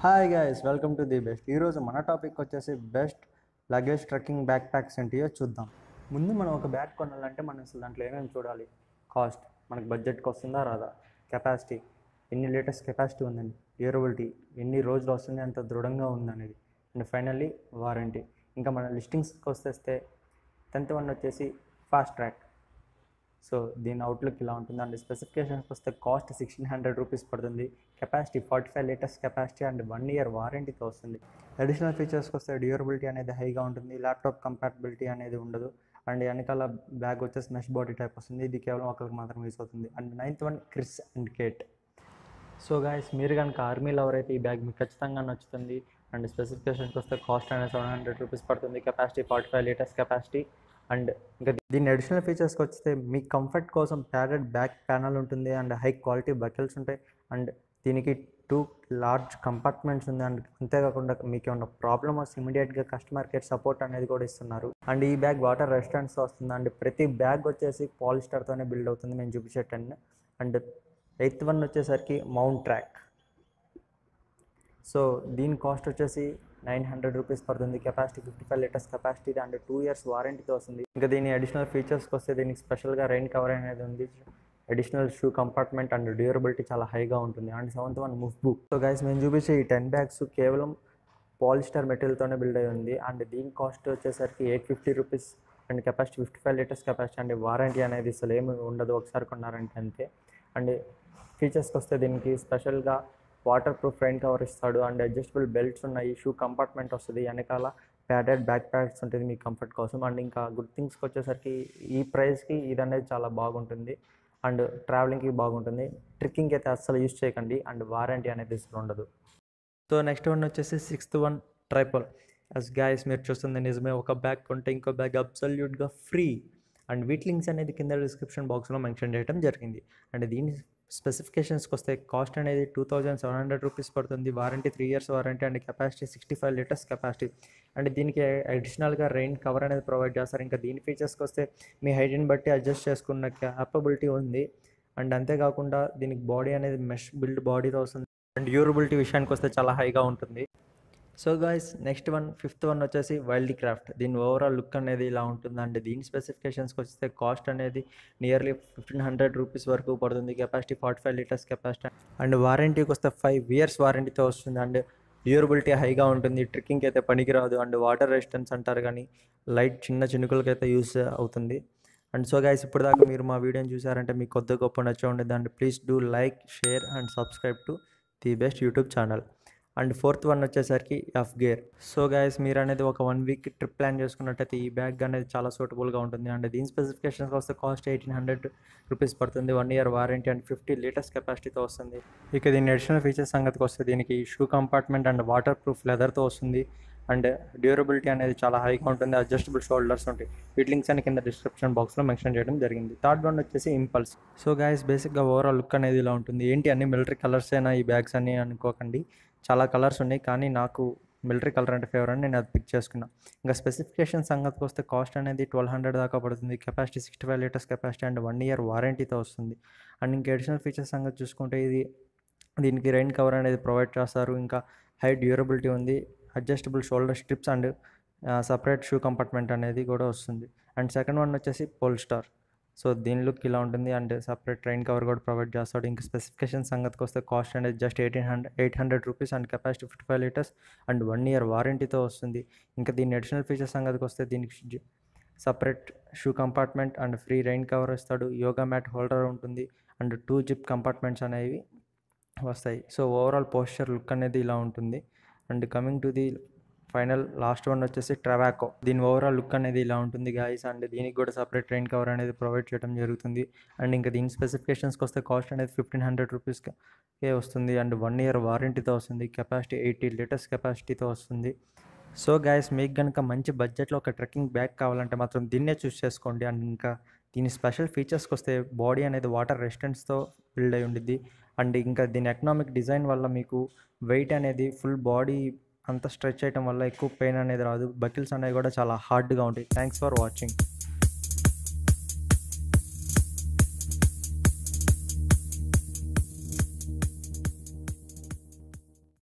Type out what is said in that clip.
Hi guys welcome to the best ఈరోజు మన topic వచ్చేసి best luggage trekking backpacks ఏంటియో చూద్దాం. ముందు మనం ఒక బ్యాగ్ కొనాలంటే మనం అసలు దాంట్లో ఏమేమి చూడాలి? కాస్ట్ మనకి బడ్జెట్కి వస్తుందా రాదా? కెపాసిటీ ఎన్ని లీటర్స్ కెపాసిటీ ఉందండి? డ్యూరబిలిటీ ఎన్ని రోజులు వస్తుంది? అంత దృఢంగా ఉందనేది అండ్ ఫైనల్లీ వారంటీ ఇంకా మన లిస్టింగ్స్కి వస్తే టెన్త్ వన్ వచ్చేసి ఫాస్ట్ ట్రాక్ సో దీని అవుట్లుక్ ఇలా ఉంటుంది. అండ్ స్పెసిఫికేషన్స్కి వస్తే కాస్ట్ సిక్స్టీన్ హండ్రెడ్ రూపీస్ పడుతుంది. Capacity forty five litres capacity and one year వారంటీతో వస్తుంది. అడిషనల్ ఫీచర్స్కి వస్తే డ్యూరబిలిటీ అనేది హైగా ఉంటుంది. ల్యాప్టాప్ కంపాటబిలిటీ అనేది ఉండదు. అండ్ వెనకాల బ్యాగ్ వచ్చేసి మెష్ బాడీ టైప్ వస్తుంది. ఇది కేవలం ఒకరికి మాత్రమే యూస్ అవుతుంది. And ninth one Kris and Kate so guys మీరు కనుక ఆర్మీలో ఎవరైతే ఈ బ్యాగ్ మీకు ఖచ్చితంగా నచ్చుతుంది. అండ్ స్పెసిఫికేషన్కి వస్తే కాస్ట్ అనేది సెవెన్ హండ్రెడ్ రూపీస్ పడుతుంది. Capacity forty five litres capacity and ఇంకా దీని అడిషనల్ ఫీచర్స్కి వస్తే మీ కంఫర్ట్ కోసం ప్యాడెడ్ బ్యాక్ ప్యానల్ ఉంటుంది అండ్ హై క్వాలిటీ బకెల్స్ ఉంటాయి. అండ్ దీనికి టూ లార్జ్ కంపార్ట్మెంట్స్ ఉంది. అండ్ అంతేకాకుండా మీకు ఏమన్నా ప్రాబ్లమ్ వస్తే ఇమీడియట్గా కస్టమర్ కేర్ సపోర్ట్ అనేది కూడా ఇస్తున్నారు. అండ్ ఈ బ్యాగ్ వాటర్ రెస్టారెంట్స్ వస్తుంది. అండ్ ప్రతి బ్యాగ్ వచ్చేసి పాలిస్టర్తోనే బిల్డ్ అవుతుంది. నేను చూపించేటండి అండ్ ఎయిత్ వన్ వచ్చేసరికి మౌంట్ ట్రాక్ సో దీని కాస్ట్ వచ్చేసి నైన్ హండ్రెడ్ రూపీస్ పడుతుంది. Capacity fifty five litres capacity. And two years వారంటీతో వస్తుంది. ఇంకా దీని అడిషనల్ ఫీచర్స్కి వస్తే దీనికి స్పెషల్గా రెయిన్ కవర్ అనేది ఉంది. Additional shoe compartment and durability చాలా హైగా ఉంటుంది. అండ్ సెవెంత్ వన్ ముఫ్ బుక్ సో గైస్ మేము చూపించే ఈ టెన్ బ్యాగ్స్ కేవలం పాలిస్టర్ మెటీరియల్తోనే బిల్డ్ అయి ఉంది. అండ్ దీని కాస్ట్ వచ్చేసరికి eight fifty rupees and capacity fifty five litres capacity. And warranty అనేది అసలు ఏమి ఉండదు. ఒకసారి కొన్నారంటే అంతే. అండ్ ఫీచర్స్కి వస్తే దీనికి స్పెషల్గా వాటర్ ప్రూఫ్ ఫ్రంట్ కవర్ ఇస్తాడు. అండ్ అడ్జస్టబుల్ బెల్ట్స్ ఉన్నాయి. షూ కంపార్ట్మెంట్ వస్తుంది. వెనకాల ప్యాడెడ్ బ్యాక్ ప్యాడ్స్ ఉంటుంది మీ కంఫర్ట్ కోసం. అండ్ ఇంకా గుడ్ థింగ్స్కి వచ్చేసరికి ఈ ప్రైస్కి ఇది అనేది చాలా బాగుంటుంది. అండ్ ట్రావెలింగ్కి బాగుంటుంది. ట్రిక్కింగ్కి అయితే అస్సలు యూజ్ చేయకండి. అండ్ వారంటీ అనేది అసలు ఉండదు. సో నెక్స్ట్ వన్ వచ్చేసి sixth one triple S guys మీరు చూస్తుంది నిజమే ఒక బ్యాగ్ కొంటే ఇంకో బ్యాగ్ అబ్సల్యూట్గా ఫ్రీ అండ్ వీటి లింక్స్ అనేది కింద డిస్క్రిప్షన్ బాక్స్లో మెన్షన్ చేయడం జరిగింది. అండ్ దీని స్పెసిఫికేషన్స్కి వస్తే కాస్ట్ అనేది two thousand seven hundred rupees పడుతుంది. Warranty three years warranty and capacity sixty five litres capacity. And దీనికి అడిషనల్గా రెయిన్ కవర్ అనేది ప్రొవైడ్ చేస్తారు. ఇంకా దీని ఫీచర్స్కి వస్తే మీ హైట్ని బట్టి అడ్జస్ట్ చేసుకున్న క్యాపబిలిటీ ఉంది. అండ్ అంతేకాకుండా దీనికి బాడీ అనేది మెష్ బిల్డ్ బాడీతో వస్తుంది. అండ్ డ్యూరబిలిటీ విషయానికి వస్తే చాలా హైగా ఉంటుంది. So guys next one fifth one వచ్చేసి వైల్డ్ క్రాఫ్ట్ దీని ఓవరాల్ లుక్ అనేది ఇలా ఉంటుంది అండ్ దీని స్పెసిఫికేషన్స్కి వస్తే కాస్ట్ అనేది నియర్లీ ఫిఫ్టీన్ హండ్రెడ్ రూపీస్ వరకు పడుతుంది. Capacity forty five litres capacity and వారంటీకి వస్తే ఫైవ్ ఇయర్స్ వారంటీతో వస్తుంది అండ్ డ్యూరబిలిటీ హైగా ఉంటుంది. ట్రెక్కింగ్కి అయితే పనికిరాదు. అండ్ వాటర్ రెసిస్టెన్స్ అంటారు కానీ లైట్ చిన్న చినుకులకి అయితే యూస్ అవుతుంది. అండ్ సో గైస్ ఇప్పుడు దాకా మీరు మా వీడియోని చూసారంటే మీకు కొద్ది గొప్ప నచ్చే ఉండేది. And please do like share and subscribe to the best YouTube channel and fourth one వచ్చేసరికి ఎఫ్ గేర్. సో గైస్ మీరు అనేది ఒక వన్ వీక్ ట్రిప్ ప్లాన్ చేసుకున్నట్టయితే ఈ బ్యాగ్ అనేది చాలా సూటబుల్గా ఉంటుంది. అండ్ దీని స్పెసిఫికేషన్స్ వస్తే కాస్ట్ ఎయిటీన్ హండ్రెడ్ రూపీస్ పడుతుంది. One year warranty and fifty litres కెపాసిటీతో వస్తుంది. ఇక దీని అడిషనల్ ఫీచర్స్ సంగతికి వస్తే దీనికి shoe compartment and waterproof లెదర్తో వస్తుంది. అండ్ డ్యూరబిలిటీ అనేది చాలా హైగా ఉంటుంది. అడ్జస్టబుల్ షోల్డర్స్ ఉంటాయి. వీటి లింక్స్ అని కింద డిస్క్రిప్షన్ బాక్స్లో మెన్షన్ చేయడం జరిగింది. థర్డ్ వన్ వచ్చేసి ఇంపల్స్. సో గైస్ బేసిక్గా ఓవరాల్ లుక్ అనేది ఇలా ఉంటుంది. ఏంటి అన్ని మిలిటరీ కలర్స్ అయినా ఈ బ్యాగ్స్ అని అనుకోకండి. చాలా కలర్స్ ఉన్నాయి కానీ నాకు మిలిటరీ కలర్ అంటే ఫేవర్ అని నేను అది పిక్ చేసుకున్నా. ఇంకా స్పెసిఫికేషన్ సంగతికి వస్తే కాస్ట్ అనేది ట్వెల్వ్ హండ్రెడ్ దాకా పడుతుంది. Capacity sixty five litres capacity and one year వారంటీతో వస్తుంది. అండ్ ఇంకా అడిషనల్ ఫీచర్స్ సంగతి చూసుకుంటే ఇది దీనికి రెయిన్ కవర్ అనేది ప్రొవైడ్ చేస్తారు. ఇంకా హై డ్యూరబిలిటీ ఉంది adjustable shoulder strips and separate shoe compartment అనేది కూడా వస్తుంది. అండ్ సెకండ్ వన్ వచ్చేసి పోల్ స్టార్ సో దీని లుక్ ఇలా ఉంటుంది. అండ్ సపరేట్ ట్రైన్ కవర్ కూడా ప్రొవైడ్ చేస్తాడు. ఇంకా స్పెసిఫికేషన్ సంగతికి వస్తే కాస్ట్ అనేది just eighteen hundred eight hundred rupees and capacity fifty five litres and one year వారంటీతో వస్తుంది. ఇంకా దీని అడిషనల్ ఫీచర్స్ సంగతికి వస్తే దీనికి separate shoe compartment and free rain cover ఇస్తాడు. యోగా మ్యాట్ హోల్డర్ ఉంటుంది. అండ్ టూ జిప్ కంపార్ట్మెంట్స్ అనేవి వస్తాయి. సో ఓవరాల్ పోస్చర్ లుక్ అనేది ఇలా ఉంటుంది. And coming to the final last one వచ్చేసి ట్రవాకో. దీని ఓవరాల్ లుక్ అనేది ఇలా ఉంటుంది గాయస్ అండ్ దీనికి కూడా సపరేట్ ట్రైన్ కవర్ అనేది ప్రొవైడ్ చేయడం జరుగుతుంది. అండ్ ఇంకా దీని స్పెసిఫికేషన్స్కి వస్తే కాస్ట్ అనేది ఫిఫ్టీన్ హండ్రెడ్ రూపీస్కే వస్తుంది. అండ్ వన్ ఇయర్ వారంటీతో వస్తుంది. కెపాసిటీ ఎయిటీ లీటర్స్ కెపాసిటీతో వస్తుంది. సో గాయస్ మీకు కనుక మంచి బడ్జెట్లో ఒక ట్రెక్కింగ్ బ్యాగ్ కావాలంటే మాత్రం దీన్నే చూస్ చేసుకోండి. అండ్ ఇంకా దీని స్పెషల్ ఫీచర్స్కి వస్తే బాడీ అనేది వాటర్ రెసిస్టెన్స్తో బిల్డ్ అయి ఉండిద్ది. అండ్ ఇంకా దీని ఎకనామిక్ డిజైన్ వల్ల మీకు వెయిట్ అనేది ఫుల్ బాడీ అంత స్ట్రెచ్ చేయటం వల్ల ఎక్కువ పెయిన్ అనేది రాదు. బకిల్స్ అనేవి కూడా చాలా హార్డ్గా ఉంటాయి. Thanks for watching